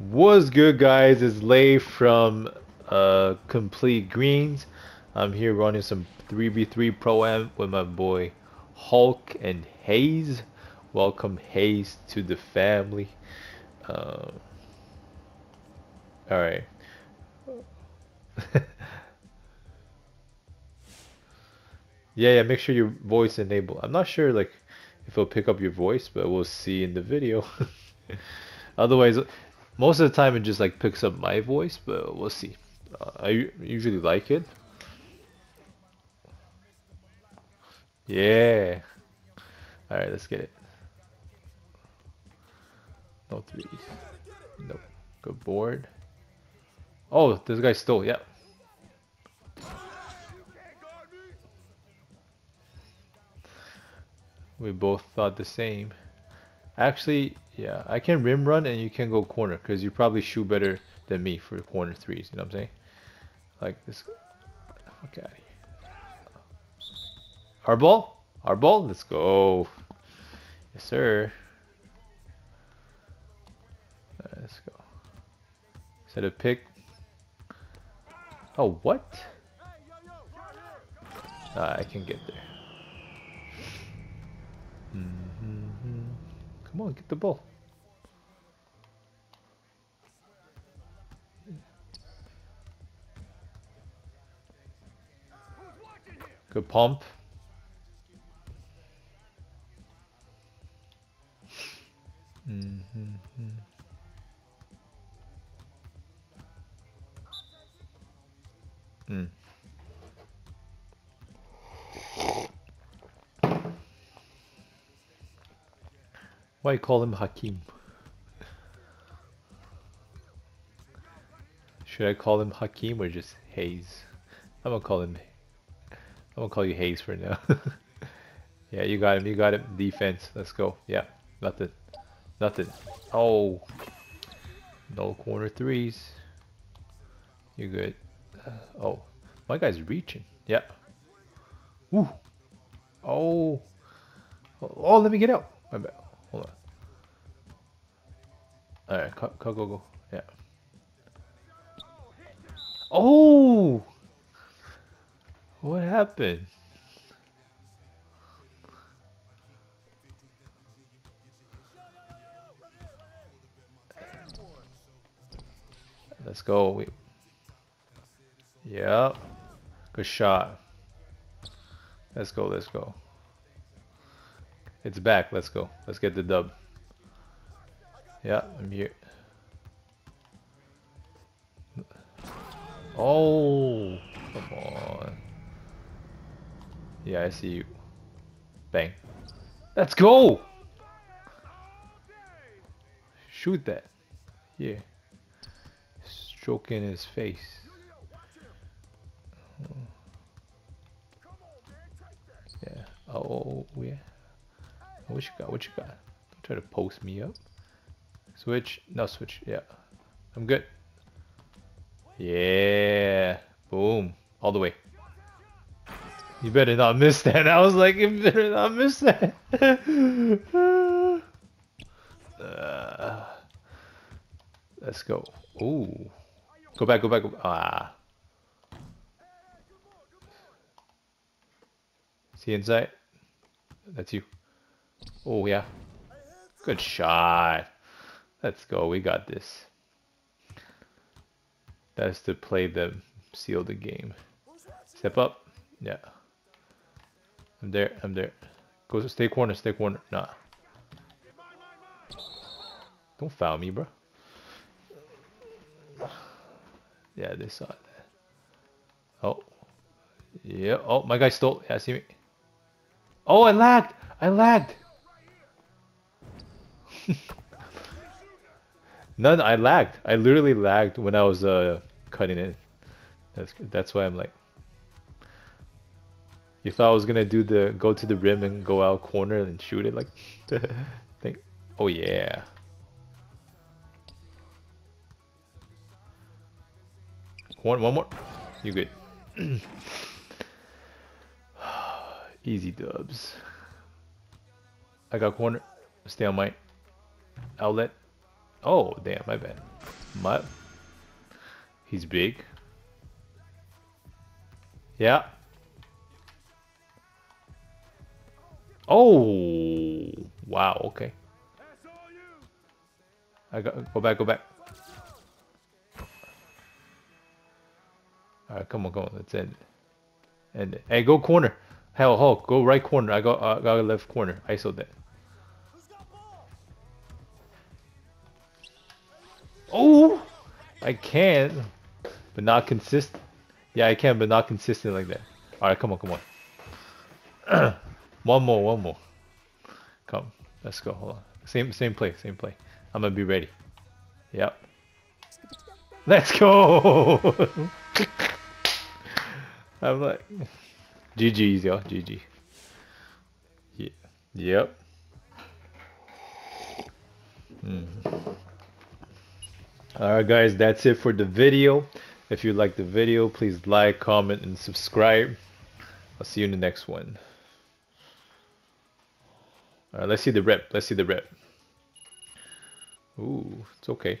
What's good, guys? It's Lay from uh, Complete Greens. I'm here running some 3v3 Pro Am with my boy Hulk and Hayes. Welcome, Hayes, to the family. Uh, Alright. yeah, yeah, make sure your voice enable. I'm not sure like if it'll pick up your voice, but we'll see in the video. Otherwise, most of the time it just like picks up my voice, but we'll see. Uh, I usually like it. Yeah. All right, let's get it. No threes. Nope. Good board. Oh, this guy stole. Yeah. We both thought the same. Actually, yeah, I can rim run and you can go corner because you probably shoot better than me for corner threes. You know what I'm saying? Like this. Okay. Our ball? Our ball? Let's go. Yes, sir. Let's go. Set a pick. Oh, what? Uh, I can get there. Mm -hmm. Come on, get the ball. Good pump. Mm -hmm. Mm. Why call him Hakim? Should I call him Hakim or just Hayes? I'm gonna call him. I'm gonna call you Hayes for now. yeah, you got him. You got him. Defense. Let's go. Yeah, nothing. Nothing. Oh, no corner threes. You good? Uh, oh, my guy's reaching. Yeah. Ooh. Oh. Oh, let me get out. My bad. Hold on. Alright, go, go, go, go. Yeah. Oh! What happened? Let's go. We... Yep. Good shot. Let's go, let's go. It's back. Let's go. Let's get the dub. Yeah, I'm here. Oh, come on. Yeah, I see you. Bang. Let's go! Shoot that. Yeah. Stroking his face. Yeah. Oh, oh, oh, yeah. What you got? What you got? Don't try to post me up. Switch. No switch. Yeah. I'm good. Yeah. Boom. All the way. You better not miss that. I was like, you better not miss that. uh, let's go. Ooh. Go back, go back, go. Ah. See inside? That's you. Oh, yeah. Good shot. Let's go. We got this. That's to play the seal the game. Step up. Yeah. I'm there. I'm there. Go to stay corner. Stay corner. Nah. Don't foul me, bro. Yeah, they saw it. Oh. Yeah. Oh, my guy stole. Yeah, see me. Oh, I lagged. I lagged. None. I lagged. I literally lagged when I was uh, cutting it. That's that's why I'm like. You thought I was gonna do the go to the rim and go out corner and shoot it like. think. Oh yeah. One one more. You good. Easy dubs. I got corner. Stay on my outlet. Oh, damn, my bad. My. He's big. Yeah. Oh, wow. Okay. I got go back, go back. All right, come on, come on. Let's end it. Hey, go corner. Hell, Hulk, go right corner. I got, uh, got left corner. ISO that. Oh, I can, but not consistent. Yeah, I can, but not consistent like that. All right, come on, come on. one more, one more. Come, let's go. Hold on. Same, same play, same play. I'm gonna be ready. Yep. Let's go. I'm like, GG's, yo, GG. Yeah. Yep. Mm. Alright guys, that's it for the video. If you like the video, please like, comment, and subscribe. I'll see you in the next one. Alright, let's see the rep. Let's see the rep. Ooh, it's okay.